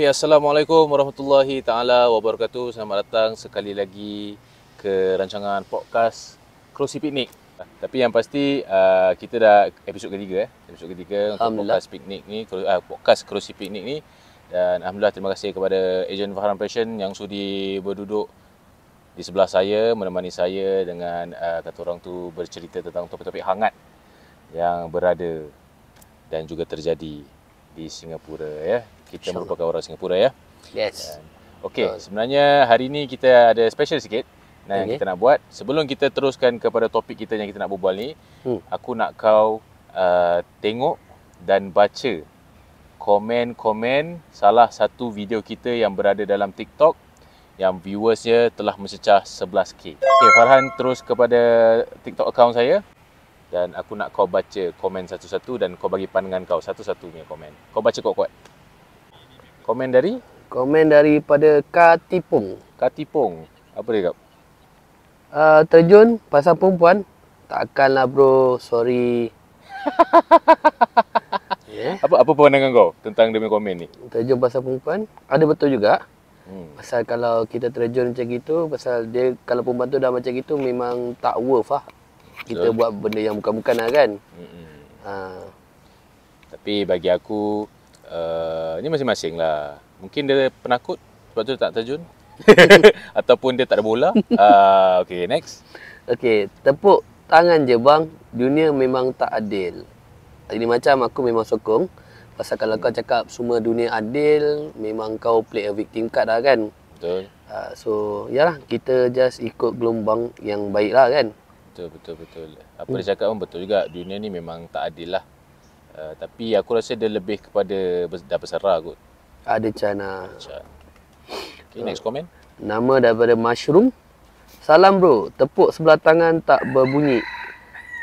Okay, Assalamualaikum warahmatullahi taala wabarakatuh. Selamat datang sekali lagi ke rancangan podcast Crossy Picnic. Tapi yang pasti uh, kita dah episod ketiga eh. Episod ketiga untuk podcast piknik ni, uh, podcast Crossy Picnic ni. Dan alhamdulillah terima kasih kepada ejen Fahran Passion yang sudi berduduk di sebelah saya menemani saya dengan uh, kata orang tu bercerita tentang topik-topik hangat yang berada dan juga terjadi di Singapura ya kita Insya merupakan orang Singapura ya. Yes. Okey, uh. sebenarnya hari ini kita ada special sikit nah, okay. yang kita nak buat. Sebelum kita teruskan kepada topik kita yang kita nak berbual ni, hmm. aku nak kau uh, tengok dan baca komen-komen salah satu video kita yang berada dalam TikTok yang viewersnya telah mencecah 11k. Okey, Farhan terus kepada TikTok account saya dan aku nak kau baca komen satu-satu dan kau bagi pandangan kau satu-satu punya komen. Kau baca kuat-kuat. Komen dari? Komen daripada Katipung. Katipung. Apa dia, Kak? Uh, terjun pasal perempuan. Takkanlah, bro. Sorry. yeah. Apa apa pandangan kau tentang demi komen ni? Terjun pasal perempuan. Ada betul juga. Hmm. Pasal kalau kita terjun macam gitu, pasal dia kalau perempuan tu dah macam gitu, memang tak worth lah. Kita so. buat benda yang bukan-bukan lah kan. Hmm. Uh. Tapi bagi aku, uh, ni masing-masing lah. Mungkin dia penakut sebab tu tak terjun. Ataupun dia tak ada bola. Uh, okay, next. Okay, tepuk tangan je bang. Dunia memang tak adil. Ini macam aku memang sokong. Pasal kalau hmm. kau cakap semua dunia adil, memang kau play a victim card lah kan. Betul. Uh, so, yalah, kita just ikut gelombang yang baik lah kan. Betul, betul, betul. Apa hmm. dia cakap pun betul juga. Dunia ni memang tak adil lah. Uh, tapi aku rasa dia lebih kepada dah bersara kot. Ada cana. Okay, next comment. Nama daripada Mushroom. Salam bro, tepuk sebelah tangan tak berbunyi.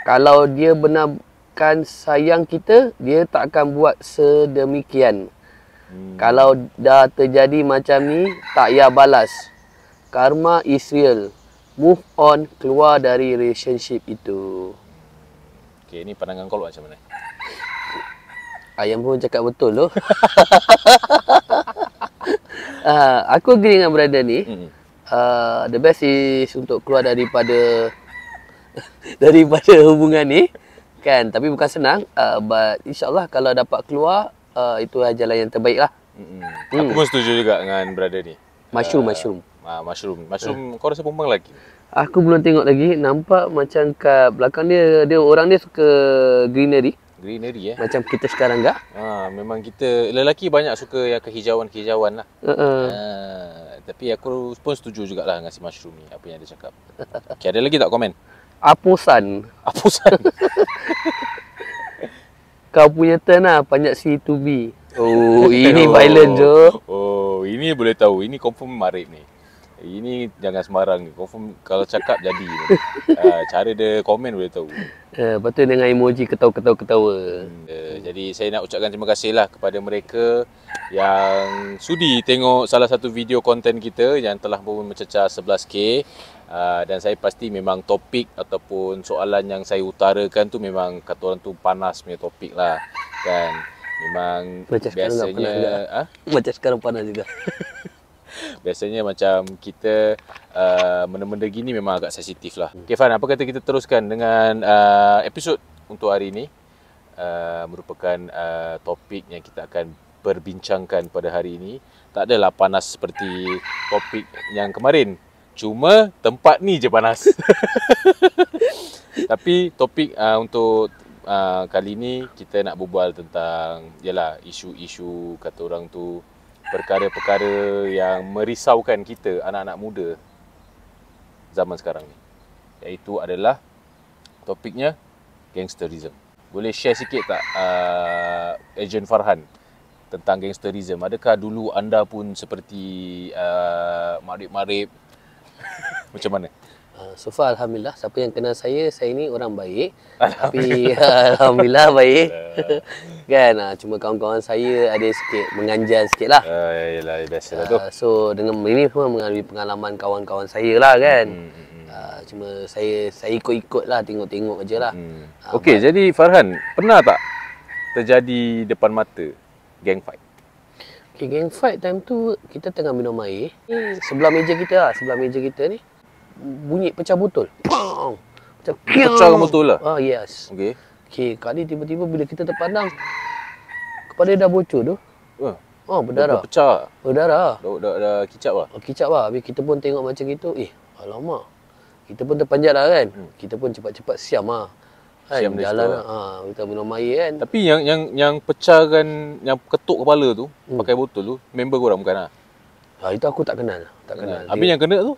Kalau dia benarkan sayang kita, dia tak akan buat sedemikian. Hmm. Kalau dah terjadi macam ni, tak payah balas. Karma is real. Move on, keluar dari relationship itu. Okay, ni pandangan kau macam mana? Ayam pun cakap betul loh. uh, aku agree dengan brother ni. Uh, the best is untuk keluar daripada daripada hubungan ni. Kan, tapi bukan senang. Uh, but insyaAllah kalau dapat keluar, uh, itu jalan yang terbaik lah. Hmm. Hmm. Aku pun setuju juga dengan brother ni. Mushroom, uh, mushroom. Uh, mushroom. Mushroom, uh. kau rasa perempuan lagi? Aku belum tengok lagi. Nampak macam kat belakang dia, dia orang dia suka greenery. Greenery eh. Macam kita sekarang enggak? Ha, memang kita lelaki banyak suka yang kehijauan-kehijauan lah. Uh-uh. Ha, tapi aku pun setuju jugalah dengan si mushroom ni apa yang dia cakap. Okay, ada lagi tak komen? Apusan. Apusan. Kau punya turn lah panjat C2B. Oh, ini oh. violent je. Oh, ini boleh tahu. Ini confirm marip ni. Ini jangan sembarang ni. Confirm kalau cakap jadi. uh, cara dia komen boleh tahu. Uh, lepas tu dengan emoji ketawa-ketawa-ketawa. Hmm, uh, jadi saya nak ucapkan terima kasih lah kepada mereka yang sudi tengok salah satu video konten kita yang telah pun mencecah 11K. Uh, dan saya pasti memang topik ataupun soalan yang saya utarakan tu memang kata orang tu panas punya topik lah. Kan? Memang Macam biasanya... Ha? Macam sekarang panas juga. Biasanya macam kita uh, benda-benda gini memang agak sensitif lah. Okay Fan, apa kata kita teruskan dengan uh, episod untuk hari ini. Uh, merupakan uh, topik yang kita akan berbincangkan pada hari ini. Tak adalah panas seperti topik yang kemarin. Cuma tempat ni je panas. Tapi topik uh, untuk uh, kali ini kita nak berbual tentang yalah isu-isu kata orang tu perkara-perkara yang merisaukan kita anak-anak muda zaman sekarang ni. Iaitu adalah topiknya gangsterism. Boleh share sikit tak uh, Agent Farhan tentang gangsterism? Adakah dulu anda pun seperti uh, marip-marip? Macam mana Uh, so far Alhamdulillah Siapa yang kenal saya Saya ni orang baik. Tapi Alhamdulillah. Baik. Kan? Uh, Cuma kawan-kawan saya Ada sikit Menganjar sikit lah uh, Yalah biasa lah tu. So dengan ini semua Mengalami pengalaman kawan-kawan saya lah kan? Hmm, uh, Cuma saya Saya ikut-ikut lah Tengok-tengok je lah. Hmm. uh, Okay but, jadi Farhan Pernah tak Terjadi depan mata Gang fight? Okay, gang fight time tu kita tengah minum air. Ni sebelah meja kita lah, sebelah meja kita ni bunyi pecah botol. Pang! Macam Pecahkan botol lah? Ah, yes. Okey. Okay, kali tiba-tiba bila kita terpandang kepala dia dah bocor tu. Uh, Oh, berdarah. Pecah. Berdarah. Dah, dah, dah kicap lah. Oh, kicap lah. Habis kita pun tengok macam gitu. Eh, alamak. Kita pun terpanjat lah kan. Hmm. Kita pun cepat-cepat siam lah. Kan? Siam Jalan lah. Ha, kita minum air kan. Tapi yang yang yang pecahkan, yang ketuk kepala tu, Hmm. pakai botol tu, member korang bukan lah? Ha, itu aku tak kenal. Tak kenal. Habis yang kena tu?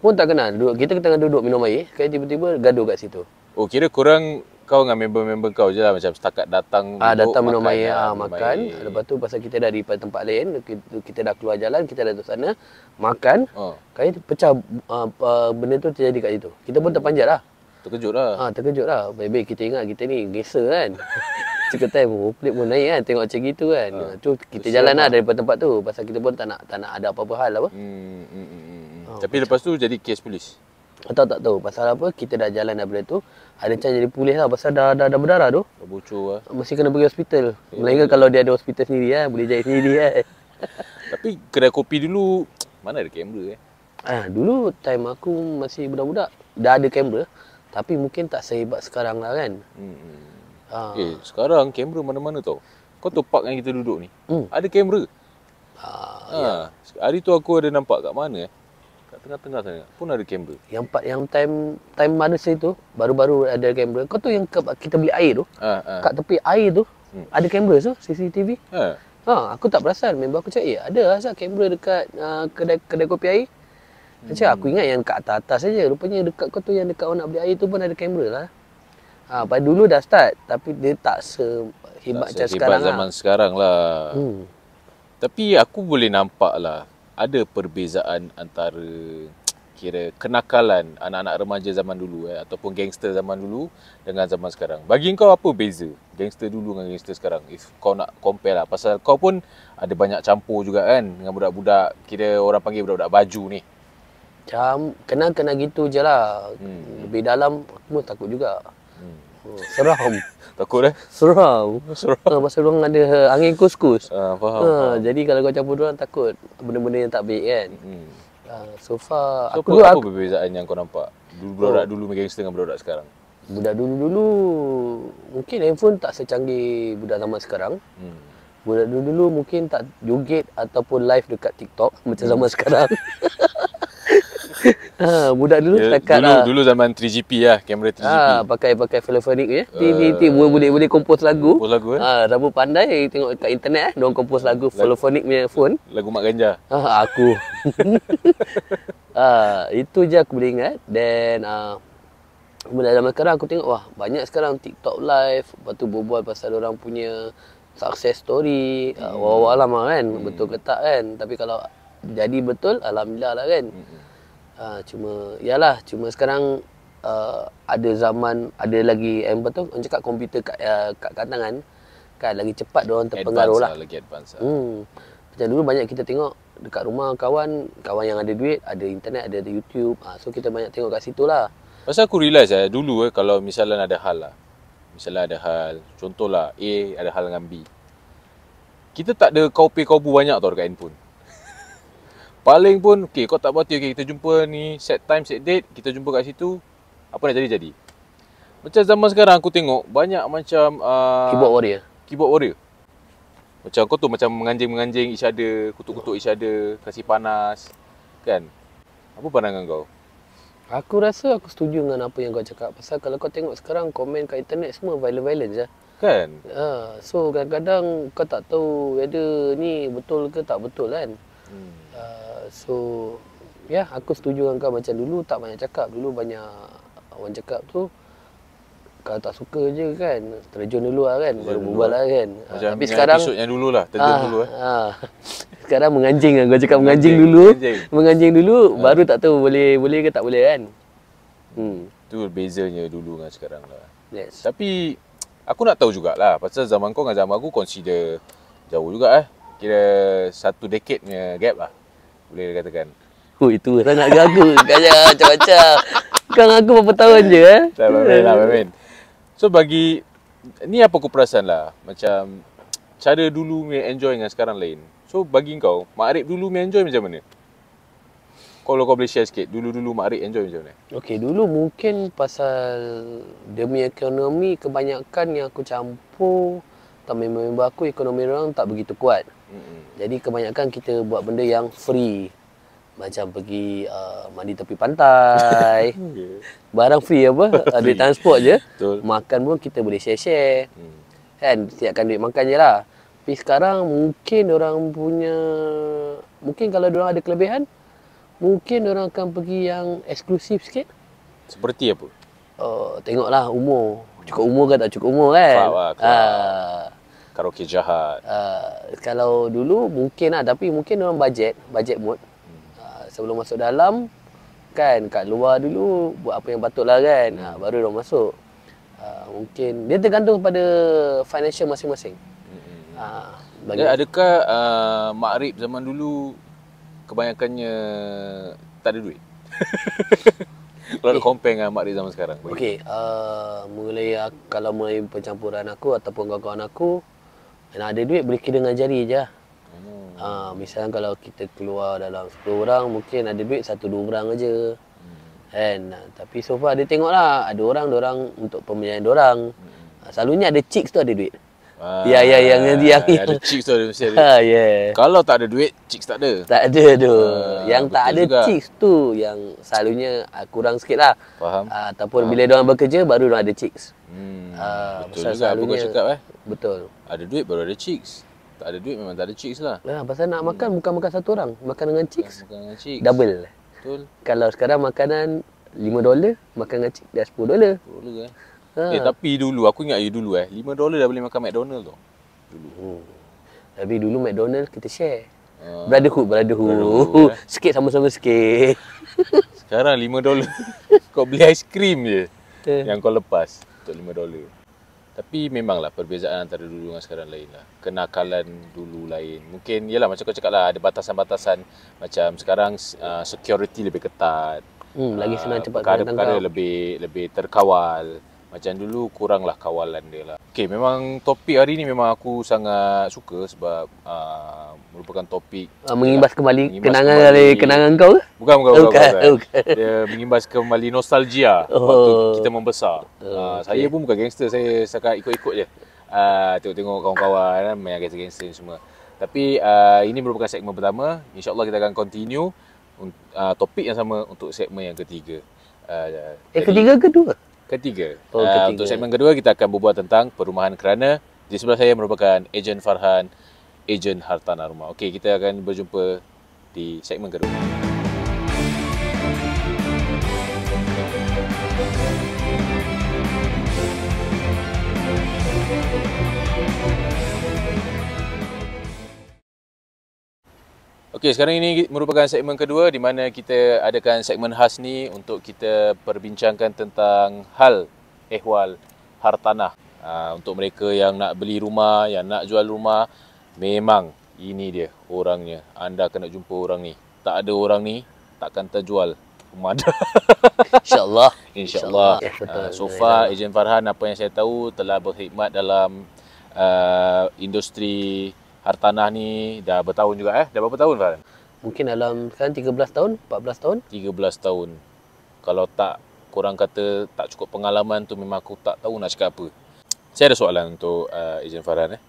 Pun tak kenal. Duduk, kita tengah duduk minum air. Sekali tiba-tiba gaduh kat situ. Oh, kira korang kau dengan member-member kau je lah macam setakat datang Ah duduk, datang minum air, lah, ah, makan. air. Lepas tu pasal kita dah di tempat lain, kita, kita dah keluar jalan, kita dah duduk sana, makan. Oh, Kali pecah uh, uh, benda tu terjadi kat situ. Kita pun terpanjat lah. terkejut lah. Ha, terkejut lah. Baik-baik kita ingat kita ni gangster kan. Cukup time oh, pelik pun naik kan tengok macam gitu kan. Ha. Tu kita Kesian jalan lah lah. daripada tempat tu pasal kita pun tak nak tak nak ada apa-apa hal apa. Hmm, hmm, hmm, Tapi lepas tu jadi kes polis. Atau tak tahu pasal apa kita dah jalan daripada tu ada chance jadi polis lah pasal dah dah, dah berdarah tu. Dah bocor lah. Mesti kena pergi hospital. Ya, Melainkan kalau dia ada hospital sendiri kan boleh jahit sendiri kan. Tapi kedai kopi dulu, mana ada kamera eh? Ah, dulu time aku masih budak-budak dah ada kamera tapi mungkin tak sehebat sekarang lah kan. Hmm. Ha. Eh, sekarang kamera mana-mana tau. Kau tahu park yang kita duduk ni? Hmm. Ada kamera. Ha. Ha. Hari tu aku ada nampak kat mana eh? Tengah-tengah sana pun ada kamera. Yang part yang time time Mother's Day tu baru-baru ada kamera. Kau tu yang ke, kita beli air tu, Ha, ha. kat tepi air tu Hmm. ada kamera tu CCTV. ha. Ha, aku tak perasan. Member aku cakap, "Eh, ada lah Zat kamera dekat uh, kedai kedai kopi air." Dia cakap, aku ingat yang kat atas-atas saja. Rupanya dekat kau tu yang dekat orang nak beli air tu pun ada kamera lah. Ha, pada dulu dah start tapi dia tak sehebat macam Tak sehebat sekarang zaman lah. sekarang lah. Hmm. Tapi aku boleh nampak lah ada perbezaan antara kira kenakalan anak-anak remaja zaman dulu eh ataupun gangster zaman dulu dengan zaman sekarang. Bagi kau apa beza gangster dulu dengan gangster sekarang? If kau nak compare lah pasal kau pun ada banyak campur juga kan dengan budak-budak kira orang panggil budak-budak baju ni. Macam kena-kena gitu je lah. Hmm. Lebih dalam aku pun takut juga. Hmm. Oh, seram. Takut eh? seram. Seram. Ha, pasal orang ada angin kus-kus. Ah, faham. Ha, faham. jadi kalau kau campur orang takut benda-benda yang tak baik kan. Hmm. Ha, so far So, aku, apa, apa aku perbezaan yang kau nampak? Dulu budak dulu main gangster dengan budak sekarang. budak dulu-dulu mungkin handphone tak secanggih budak zaman sekarang. Hmm. Budak dulu-dulu mungkin tak joget ataupun live dekat TikTok macam zaman sekarang. ha, budak dulu Ya, setakat dulu, lah. dulu zaman 3GP lah, kamera 3GP. Ha, pakai pakai telefonik je. Ah. Ti ti boleh boleh kompos lagu. Kompos lagu, eh? Ha, Rabu pandai tengok kat internet eh, dia kompos lagu telefonik punya phone. Lagu Mak Ganja. Ah, aku. ah, itu je aku boleh ingat. Then ah Kemudian zaman sekarang aku tengok wah banyak sekarang TikTok live, lepas tu berbual pasal orang punya success story, hmm. uh, wallahu alam lah kan, hmm. betul ke tak kan. Tapi kalau jadi betul alhamdulillah lah kan. Hmm. Uh, cuma yalah, cuma sekarang uh, ada zaman ada lagi yang betul orang cakap komputer kat, uh, kat, kat tangan kan lagi cepat dia orang terpengaruh Advance lah. lah. Lagi advance lah. Hmm. Macam dulu banyak kita tengok dekat rumah kawan, kawan yang ada duit, ada internet, ada YouTube. Ah, so kita banyak tengok kat situ lah. Pasal aku realise eh, dulu eh, kalau misalnya ada hal lah. Misalnya ada hal, contohlah A ada hal dengan B. Kita tak ada kau pay kau bu banyak tau dekat handphone. Paling pun, okay, kau tak berhati, okay, kita jumpa ni, set time, set date, kita jumpa kat situ. Apa nak jadi-jadi. Macam zaman sekarang aku tengok, banyak macam... Uh, Keyboard warrior. keyboard warrior. Macam kau tu macam menganjing-menganjing each other, kutuk-kutuk each other, kasih panas. Kan? Apa pandangan kau? Aku rasa aku setuju dengan apa yang kau cakap. Pasal kalau kau tengok sekarang komen kat internet semua violent-violent je. Kan? Ha, so kadang-kadang kau tak tahu whether ni betul ke tak betul kan. Hmm. Uh, so ya yeah, aku setuju dengan kau. Macam dulu tak banyak cakap. Dulu banyak orang cakap tu kalau tak suka je kan. Terjun dulu lah kan. Baru dulu berbual lah. kan. Ah, Macam tapi sekarang episod yang dulu lah, terjun dulu eh. ah, sekarang menganjing lah. Kau cakap menganjing, Menganjing, dulu. menganjing. menganjing dulu baru tak tahu boleh boleh ke tak boleh kan. Hmm. Tu bezanya dulu dengan sekarang lah. yes. Tapi aku nak tahu jugalah. Pasal zaman kau dengan zaman aku consider jauh juga eh. Kira satu decade punya gap lah. Boleh dikatakan. oh itu sangat gagu gaya macam-macam kau aku berapa tahun je eh Tak main lah, main. So bagi ni apa aku perasan lah macam cara dulu punya enjoy dengan sekarang lain. So bagi kau, Mak Arif dulu main enjoy macam mana? Kalau kau boleh share sikit, dulu-dulu Mak Arif enjoy macam mana? Okey, dulu mungkin pasal demi ekonomi kebanyakan yang aku campur atau member-member aku ekonomi orang tak begitu kuat. Jadi kebanyakan kita buat benda yang free. Macam pergi uh, mandi tepi pantai. Okay. Barang free apa? Ada Free. transport je. Betul. Makan pun kita boleh share-share. Hmm. Kan? Siapkan duit makan je lah. Tapi sekarang mungkin orang punya... Mungkin kalau orang ada kelebihan, mungkin orang akan pergi yang eksklusif sikit. Seperti apa? Uh, tengoklah umur. Cukup umur ke tak cukup umur kan? Faham lah, faham. Ah, Karaoke jahat. uh, kalau dulu mungkin lah. Tapi mungkin orang bajet. Bajet mode. Uh, sebelum masuk dalam, kan kat luar dulu buat apa yang patut lah kan. Uh, baru orang masuk. Uh, mungkin dia tergantung pada financial masing-masing. Mm-mm. Uh, Bagi... Adakah uh, Mak Arif zaman dulu kebanyakannya tak ada duit? Kalau nak compare dengan Mak Arif zaman sekarang. Okey, uh, mulai kalau mulai pencampuran aku ataupun kawan-kawan aku nak ada duit boleh kira dengan jari je. lah. Hmm. Uh, misalnya kalau kita keluar dalam 10 orang mungkin ada duit satu dua orang aja. Kan? Uh, Tapi so far dia tengoklah ada orang dia orang untuk pemilihan dia orang. Uh, selalunya ada chicks tu ada duit. Ah, Ya, ya, yang- yang- yang- Ada chicks tu ada mesti ada. Ha yeah. Kalau tak ada duit, chicks tak ada. Tak ada tu. Ah, yang tak ada juga. chicks tu yang selalunya uh, kurang sikit lah. Faham? Uh, ataupun bila dia orang bekerja baru dia ada chicks. Hmm. Ah, betul juga apa kau cakap eh. Betul. Ada duit baru ada chicks. Tak ada duit memang tak ada chicks lah. Nah, pasal nak makan bukan makan satu orang, makan dengan chicks Bukan dengan chicks. double. Betul. Kalau sekarang makanan 5 dolar, makan dengan chicks dah 10 dolar. Boleh eh. Ha. Eh tapi dulu aku ingat je dulu eh 5 dolar dah boleh makan McDonald tu. Dulu. Hmm. Tapi dulu McDonald kita share. Ah. Brotherhood, brotherhood. Brotherhood, eh. sikit sama-sama sikit. Sekarang 5 dolar kau beli aiskrim je Eh. yang kau lepas untuk 5 dolar. Tapi memanglah perbezaan antara dulu dengan sekarang lain lah. Kenakalan dulu lain. Mungkin yalah macam kau cakap lah ada batasan-batasan macam sekarang uh, security lebih ketat. Hmm, lagi senang cepat kena perkara-perkara tangkap. lebih lebih terkawal. Macam dulu kuranglah kawalan dia lah. Okay, memang topik hari ni memang aku sangat suka sebab uh, merupakan topik Uh, mengimbas kembali Mengimbas kenangan kembali. dari kenangan kau ke? Bukan, bukan, bukan. Bukan, bukan. bukan. Dia mengimbas kembali nostalgia Oh. waktu kita membesar. Oh, Uh, okey. Saya pun bukan gangster, saya setakat ikut-ikut je. Uh, tengok-tengok kawan-kawan kan, main gangster-gangster ni semua. Tapi uh, ini merupakan segmen pertama. InsyaAllah kita akan continue uh, topik yang sama untuk segmen yang ketiga. Uh, Eh, ketiga ke dua? Ketiga. Oh, Uh, ketiga. Untuk segmen kedua kita akan berbual tentang perumahan kerana di sebelah saya merupakan ejen Farhan, ejen hartanah rumah. Okey, kita akan berjumpa di segmen kedua. Okey, sekarang ini merupakan segmen kedua di mana kita adakan segmen khas ni untuk kita perbincangkan tentang hal ehwal hartanah. Uh, untuk mereka yang nak beli rumah, yang nak jual rumah, memang ini dia orangnya. Anda kena jumpa orang ni. Tak ada orang ni, takkan terjual rumah anda. InsyaAllah. InsyaAllah. Ya, betul. Uh, so far, Ejen Farhan apa yang saya tahu telah berkhidmat dalam uh, industri hartanah ni dah bertahun juga eh. Dah berapa tahun Farhan? Mungkin dalam sekarang 13 tahun, 14 tahun. 13 tahun. Kalau tak korang kata tak cukup pengalaman tu memang aku tak tahu nak cakap apa. Saya ada soalan untuk uh, Ejen Farhan eh.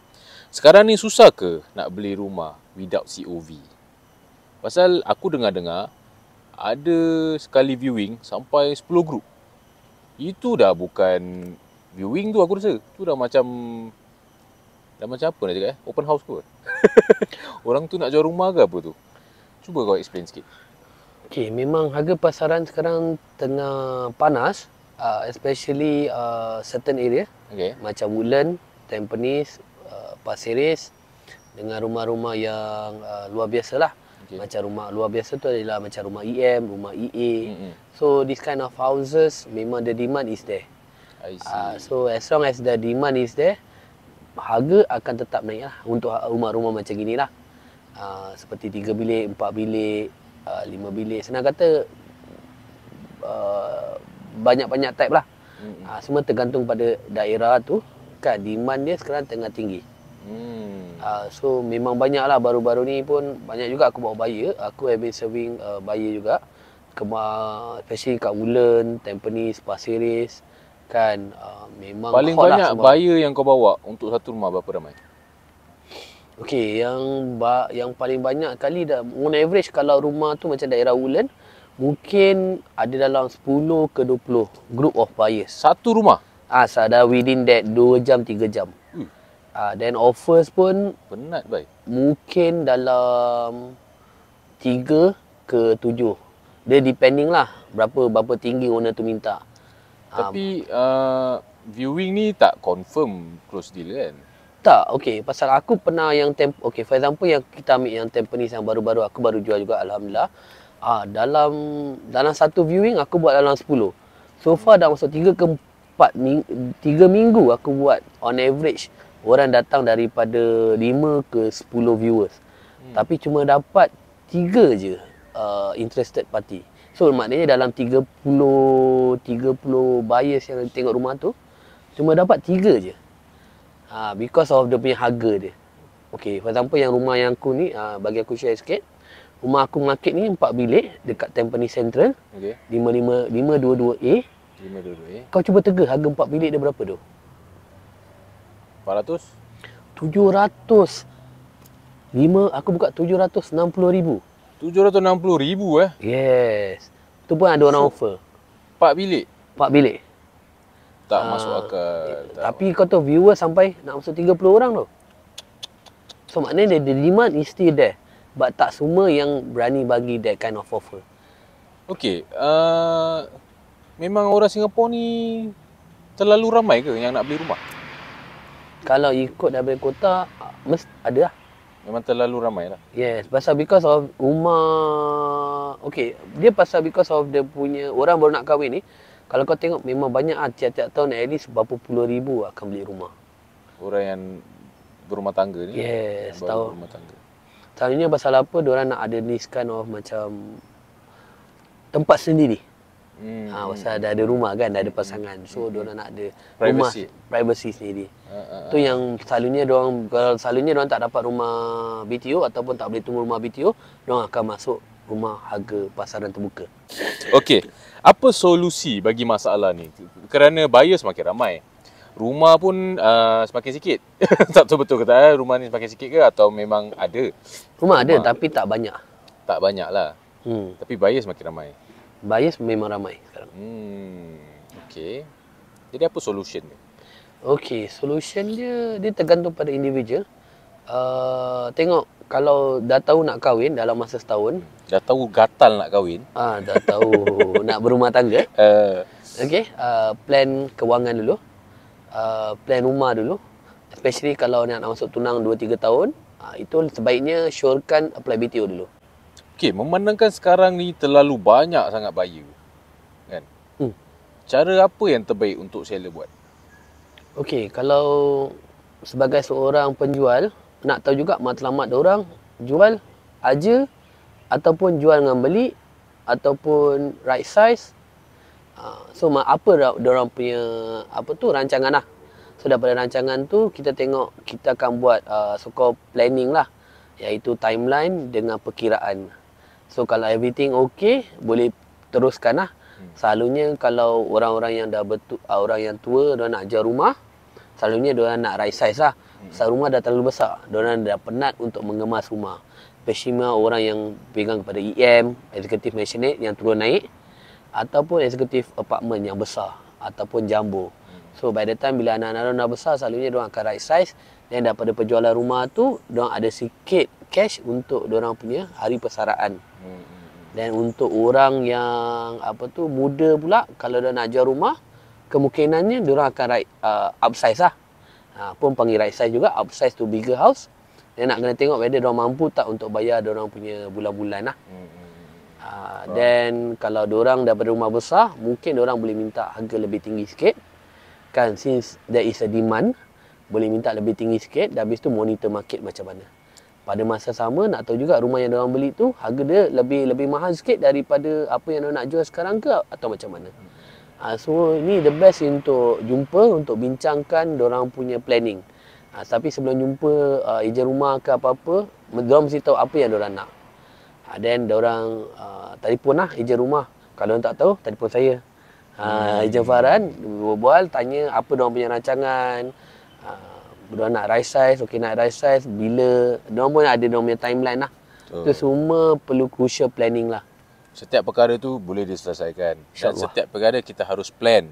Sekarang ni susah ke nak beli rumah without COV? Pasal aku dengar-dengar ada sekali viewing sampai 10 grup. Itu dah bukan viewing tu aku rasa. Tu dah macam dah macam apa nak cakap eh? Open house ke? Orang tu nak jual rumah ke apa tu? Cuba kau explain sikit. Okay, memang harga pasaran sekarang tengah panas. Uh, especially uh, certain area. Okay. Macam Woodland, Tampines, uh, Pasir Ris. Dengan rumah-rumah yang uh, luar biasa lah. Okay. Macam rumah luar biasa tu adalah macam rumah EM, rumah EA. Mm-mm. So this kind of houses memang the demand is there. I see. Uh, so as long as the demand is there, harga akan tetap naik lah untuk rumah-rumah macam gini lah. Uh, seperti 3 bilik, 4 bilik, uh, 5 bilik. Senang kata uh, banyak-banyak type lah. Uh, semua tergantung pada daerah tu. Kan demand dia sekarang tengah tinggi. Hmm. Uh, so memang banyak lah baru-baru ni pun banyak juga aku bawa buyer. Aku have been serving uh, buyer juga. Kemar, especially kat Woodland, Tampines, Pasir Ris. Kan uh, memang Paling hot banyak lah semua. buyer yang kau bawa untuk satu rumah berapa ramai? Okey, yang ba- yang paling banyak kali dah on average kalau rumah tu macam daerah Woodland mungkin ada dalam 10 ke 20 group of buyers. Satu rumah? Ah, so ada within that 2 jam 3 jam. Hmm. Ah, then offers pun Penat baik. mungkin dalam 3 ke 7. Dia depending lah berapa berapa tinggi owner tu minta. Tapi uh, viewing ni tak confirm close deal kan? Tak, okey. Pasal aku pernah yang temp okey, for example yang kita ambil yang Tampines yang baru-baru aku baru jual juga alhamdulillah. Ah, dalam dalam satu viewing aku buat dalam 10. So far dah masuk 3 ke 4 ming, 3 minggu aku buat on average orang datang daripada 5 ke 10 viewers. Hmm. Tapi cuma dapat 3 je uh, interested party. So maknanya dalam 30 30 buyers yang tengok rumah tu cuma dapat 3 je. Ha, because of dia punya harga dia. Okay, for example yang rumah yang aku ni, ha, bagi aku share sikit. Rumah aku market ni 4 bilik dekat Tampines Central. Okay. 55 522A. Lima dulu eh. Kau cuba tega harga 4 bilik dia berapa tu? 400? 700. 5, aku buka 760 ribu. 760 ribu eh. Yes. Tu pun ada orang offer. 4 bilik. 4 bilik. Tak Ah, masuk akal. Tak. Tapi kau tahu viewer sampai nak masuk 30 orang tu. So maknanya the, the demand is still there. But tak semua yang berani bagi that kind of offer. Okay. Uh, memang orang Singapura ni terlalu ramai ke yang nak beli rumah? Kalau ikut daripada kota, mesti ada lah. Memang terlalu ramai lah. Yes, pasal because of rumah... Okay, dia pasal because of dia punya... Orang baru nak kahwin ni, kalau kau tengok memang banyak lah tiap-tiap tahun at least berapa puluh ribu akan beli rumah. Orang yang berumah tangga ni. Yes, tahu. berumah tangga. Selalunya pasal apa, orang nak ada this kind of macam... Tempat sendiri. Hmm. Ha, pasal dah ada rumah kan, dah ada pasangan. So, diorang nak ada rumah Privacy. privacy sendiri. Uh, uh, Tu yang selalunya diorang kalau selalunya diorang tak dapat rumah BTO ataupun tak boleh tunggu rumah BTO, diorang akan masuk rumah harga pasaran terbuka. Okey, apa solusi bagi masalah ni? Kerana buyer semakin ramai. Rumah pun uh, semakin sikit. tak tahu betul ke tak eh? rumah ni semakin sikit ke atau memang ada? Rumah ada tapi tak banyak. Tak banyak lah. Hmm. Tapi buyer semakin ramai. Buyers memang ramai sekarang. Hmm, okey. Jadi apa solution dia? Okey, solution dia dia tergantung pada individual. Uh, tengok kalau dah tahu nak kahwin dalam masa setahun, Dah tahu gatal nak kahwin. ah dah tahu nak berumah tangga, Uh, okey, uh, plan kewangan dulu. Uh, plan rumah dulu. Especially kalau nak masuk tunang 2 3 tahun, uh, itu sebaiknya syorkan apply BTO dulu. Okey, memandangkan sekarang ni terlalu banyak sangat buyer. Kan? Hmm. Cara apa yang terbaik untuk seller buat? Okey, kalau sebagai seorang penjual, nak tahu juga matlamat orang jual aja ataupun jual dengan beli ataupun right size. Uh, so apa orang punya apa tu rancangan lah. So daripada rancangan tu kita tengok kita akan buat uh, so called planning lah iaitu timeline dengan perkiraan. So kalau everything okay boleh teruskan lah. Selalunya kalau orang-orang yang dah betul orang yang tua dia nak jual rumah, selalunya dia nak right size lah. Pasal rumah dah terlalu besar. Dia dah penat untuk mengemas rumah. Especially orang yang pegang kepada EM, executive mansionette yang turun naik ataupun executive apartment yang besar ataupun jumbo. So by the time bila anak-anak dah besar selalunya dia akan right size dan daripada penjualan rumah tu dia ada sikit cash untuk dia punya hari persaraan. Hmm. Dan untuk orang yang apa tu muda pula kalau dia nak jual rumah kemungkinannya dia akan right uh, upsize lah. Ha, pun panggil right size juga upsize to bigger house. Dia nak kena tengok whether dia mampu tak untuk bayar dia punya bulan-bulan lah. Hmm. hmm. Ha, then kalau orang daripada rumah besar, mungkin orang boleh minta harga lebih tinggi sikit. Kan since there is a demand, boleh minta lebih tinggi sikit dan habis tu monitor market macam mana. Pada masa sama nak tahu juga rumah yang orang beli tu harga dia lebih lebih mahal sikit daripada apa yang orang nak jual sekarang ke atau macam mana. Ha, so ni the best untuk jumpa untuk bincangkan orang punya planning. Ha, tapi sebelum jumpa uh, ejen rumah ke apa-apa, mereka mesti tahu apa yang diorang nak. Ha, then diorang uh, telefon lah ejen rumah. Kalau orang tak tahu, telefon saya. Ha, ejen Farhan berbual, tanya apa diorang punya rancangan. Diorang nak rice size, okey nak rice size, bila. Diorang pun ada diorang punya timeline lah. Betul. Itu semua perlu crucial planning lah. Setiap perkara tu boleh diselesaikan. Dan setiap perkara kita harus plan.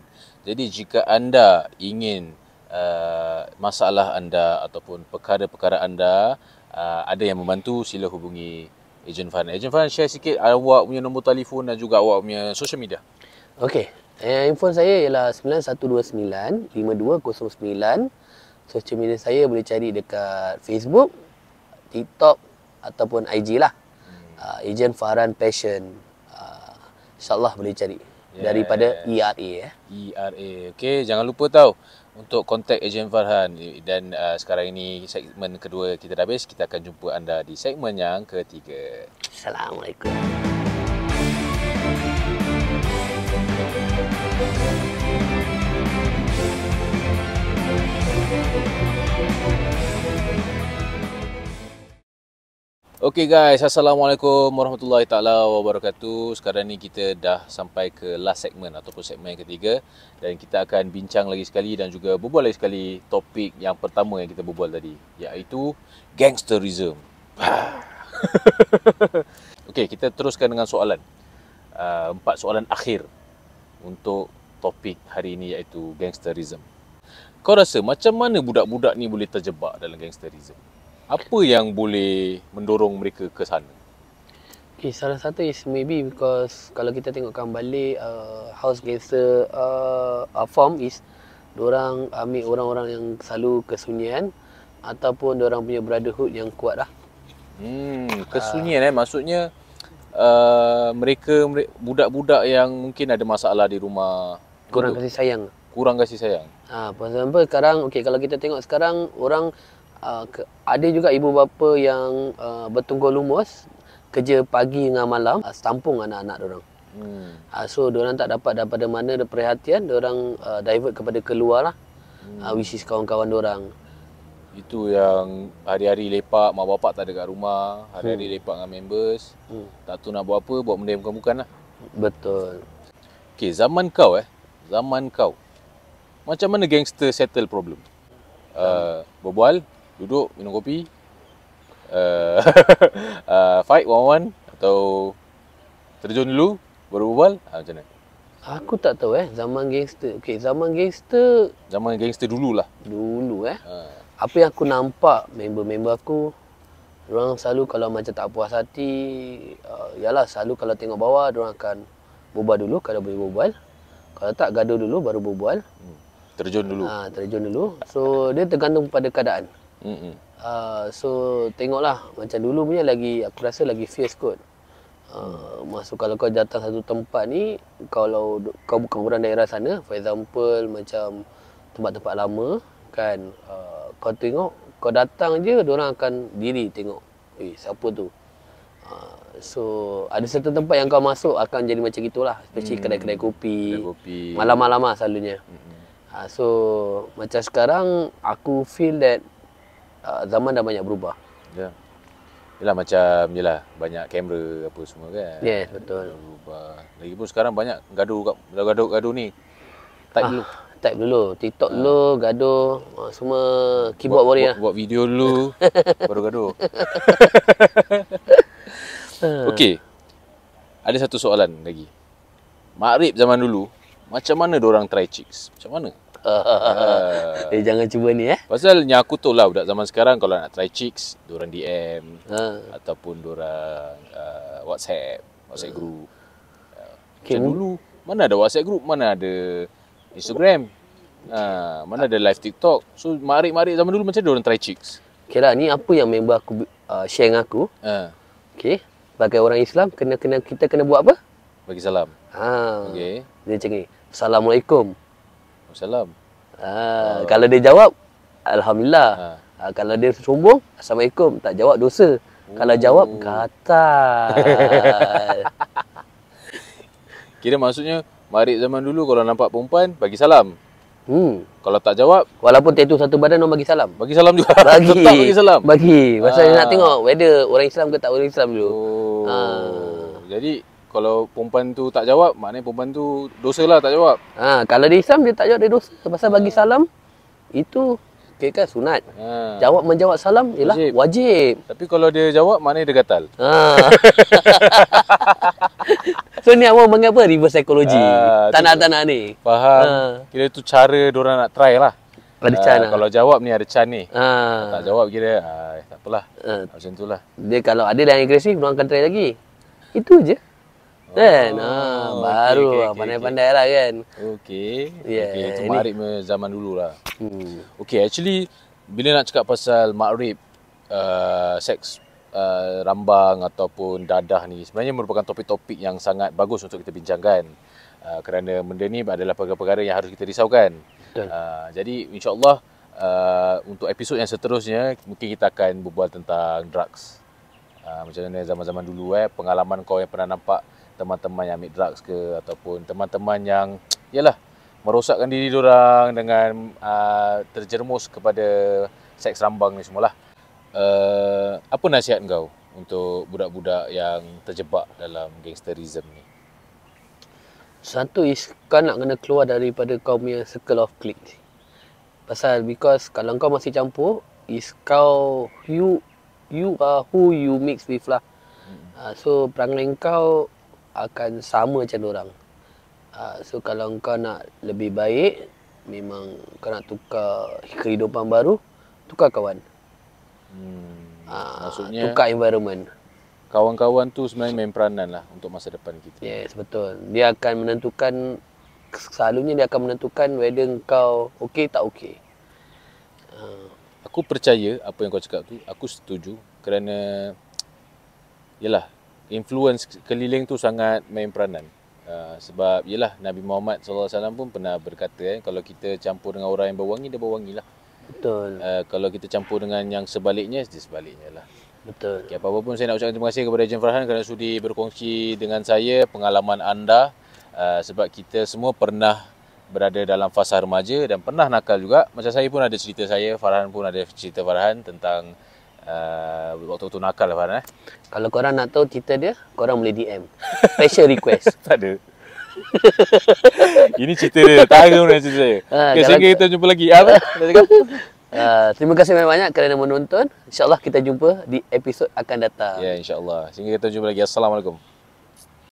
Jadi jika anda ingin uh, masalah anda ataupun perkara-perkara anda uh, ada yang membantu, sila hubungi Ejen Fan. Ejen Fan share sikit awak punya nombor telefon dan juga awak punya social media. Okey. Eh, handphone saya ialah 9129 5209. Social media saya boleh cari dekat Facebook, TikTok ataupun IG lah. Uh, Ejen Farhan Passion. Uh, InsyaAllah boleh cari. Daripada ERA eh. ERA. Okey, jangan lupa tau untuk kontak Ejen Farhan dan uh, sekarang ini segmen kedua kita dah habis, kita akan jumpa anda di segmen yang ketiga. Assalamualaikum. Okey guys, Assalamualaikum warahmatullahi taala wabarakatuh. Sekarang ni kita dah sampai ke last segment ataupun segmen ketiga dan kita akan bincang lagi sekali dan juga berbual lagi sekali topik yang pertama yang kita berbual tadi iaitu gangsterism. Okey, kita teruskan dengan soalan. Uh, empat soalan akhir untuk topik hari ini iaitu gangsterism. Kau rasa macam mana budak-budak ni boleh terjebak dalam gangsterism? Apa yang boleh mendorong mereka ke sana? Okay, salah satu is maybe because kalau kita tengokkan balik uh, house gangster uh, uh, form is orang ambil orang-orang yang selalu kesunyian ataupun orang punya brotherhood yang kuat lah. Hmm, kesunyian eh maksudnya uh, mereka mere- budak-budak yang mungkin ada masalah di rumah Kurang kasih sayang. kurang kasih sayang. Ha, for example sekarang okay, kalau kita tengok sekarang orang uh, ke, ada juga ibu bapa yang uh, bertunggul lumus kerja pagi dengan malam uh, anak-anak orang. Hmm. Uh, so orang tak dapat daripada mana ada perhatian, orang uh, divert kepada keluar lah. Hmm. Uh, which is kawan-kawan orang. Itu yang hari-hari lepak mak bapak tak ada kat rumah, hari-hari lepak dengan members. Hmm. Tak tahu nak buat apa, buat benda yang bukan-bukan lah. Betul. Okey, zaman kau eh, zaman kau. Macam mana gangster settle problem? Uh, berbual, duduk, minum kopi, uh, uh, fight one-on-one atau terjun dulu, baru berbual? Ha, macam mana? Aku tak tahu eh zaman gangster. Okey, zaman gangster Zaman gangster dululah. dulu eh. Ha. Apa yang aku nampak member-member aku orang selalu kalau macam tak puas hati, uh, yalah selalu kalau tengok bawah orang akan berbual dulu kalau boleh berbual. Kalau tak gaduh dulu baru berbual. Hmm. Terjun dulu. Ha, terjun dulu. So dia tergantung pada keadaan. Hmm. Uh, so tengoklah macam dulu punya lagi aku rasa lagi fierce kot. Uh, masuk kalau kau datang satu tempat ni kalau kau bukan orang daerah sana for example macam tempat-tempat lama kan uh, kau tengok kau datang je orang akan diri tengok eh siapa tu uh, so ada satu tempat yang kau masuk akan jadi macam gitulah especially Hmm. kedai-kedai kopi, Kedai kopi. malam-malam lah selalunya Hmm. uh, so macam sekarang aku feel that uh, zaman dah banyak berubah Ya. Yelah macam yelah banyak kamera apa semua kan. Yes, betul. Berubah. Lagipun sekarang banyak gaduh kat gaduh-gaduh ni. Type dulu. Type dulu, TikTok dulu, gaduh, uh, semua keyboard buat, warrior. buat, buat video dulu baru gaduh. Okey. Ada satu soalan lagi. Makrib zaman dulu, macam mana orang try chicks? Macam mana? Ah. eh, jangan cuba ni eh. Pasal yang aku tahu lah budak zaman sekarang kalau nak try chicks, diorang DM Ha. ataupun diorang uh, WhatsApp, WhatsApp group. Okay, Macam dulu, mana ada WhatsApp group, mana ada Instagram. Ha, mana ada live TikTok. So marik-marik zaman dulu macam orang try chicks? Okay lah, ni apa yang member aku uh, share dengan aku. Ha, Okay. Sebagai orang Islam, kena kena kita kena buat apa? bagi salam. Ha. Okey. Dia macam ni. Assalamualaikum. Salam. Ha. Kalau dia jawab, Alhamdulillah. Ha. Ha. Kalau dia sombong, Assalamualaikum. Tak jawab, dosa. Kalau jawab, gatal. Kira maksudnya marik zaman dulu kalau nampak perempuan bagi salam. Hmm. Kalau tak jawab, Walaupun tattoo satu badan orang bagi salam. bagi salam juga. Bagi. Tetap bagi salam. Bagi. Pasal Ah. nak tengok whether orang Islam ke tak orang Islam dulu. Oh. Ah. Jadi kalau perempuan tu tak jawab, maknanya perempuan tu dosa lah tak jawab. Ha, kalau dia Islam dia tak jawab dia dosa. Pasal bagi salam itu kira kan sunat. Ha. Jawab menjawab salam ialah Wajib. wajib. Tapi kalau dia jawab, maknanya dia gatal. Ha. so ni awak panggil apa? Reverse psychology. Ah, tu- Tanah-tanah ni. Faham? Ha. Kira tu cara diorang nak try lah. Ada Ah, can lah. Kalau jawab ni ada can ni. Ha. Tak jawab kira, ah, tak apalah. Ha. Macam tu lah. Dia kalau ada yang agresif, orang akan try lagi. Itu je. Kan? Ha, okey, baru okey, lah. okey, Pandai-pandai lah kan. Okey. Yeah, Okey, itu makrib zaman dulu lah. Hmm. Okay, actually bila nak cakap pasal makrib, uh, seks uh, rambang ataupun dadah ni sebenarnya merupakan topik-topik yang sangat bagus untuk kita bincangkan. Uh, kerana benda ni adalah perkara-perkara yang harus kita risaukan. Betul. Uh, jadi insyaAllah uh, untuk episod yang seterusnya mungkin kita akan berbual tentang drugs. Uh, macam mana zaman-zaman dulu eh pengalaman kau yang pernah nampak teman-teman yang ambil drugs ke ataupun teman-teman yang yalah merosakkan diri orang dengan uh, terjerumus kepada seks rambang ni semualah. Uh, apa nasihat kau untuk budak-budak yang terjebak dalam gangsterism ni? Satu is kau nak kena keluar daripada kau punya circle of clique. Pasal because kalau kau masih campur is kau you you are who you mix with lah. Uh, so perangai kau akan sama macam orang. Uh, so kalau kau nak lebih baik memang kau nak tukar kehidupan baru, tukar kawan. Hmm, Uh, maksudnya tukar environment. kawan-kawan tu sebenarnya main peranan lah untuk masa depan kita. Yes, betul. Dia akan menentukan selalunya dia akan menentukan whether kau okey tak okey. Uh, Aku percaya apa yang kau cakap tu, aku setuju kerana yalah, influence keliling tu sangat main peranan. Uh, sebab yalah Nabi Muhammad SAW pun pernah berkata eh, kalau kita campur dengan orang yang berwangi, dia berwangi lah. betul. Uh, kalau kita campur dengan yang sebaliknya, dia sebaliknya lah. Betul. Okay, apa-apa pun saya nak ucapkan terima kasih kepada Ejen Farhan kerana sudi berkongsi dengan saya pengalaman anda uh, sebab kita semua pernah berada dalam fasa remaja dan pernah nakal juga. Macam saya pun ada cerita saya, Farhan pun ada cerita Farhan tentang uh, waktu-waktu nakal Farhan eh. Kalau korang nak tahu cerita dia, korang boleh DM. Special request. Tak ada. Ini cerita dia, tak ada mana cerita saya. Ah, Okay, sehingga kita jumpa lagi. Apa? Uh, terima kasih banyak-banyak kerana menonton. InsyaAllah kita jumpa di episod akan datang. Ya, insyaAllah. Sehingga kita jumpa lagi. Assalamualaikum.